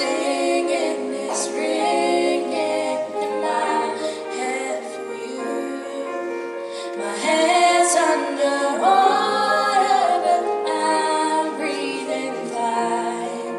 singing is in my head for you. My head's under water, but I'm breathing fine.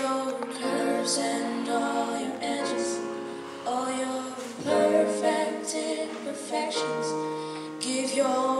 your curves and all your edges, all your perfect imperfections. Give your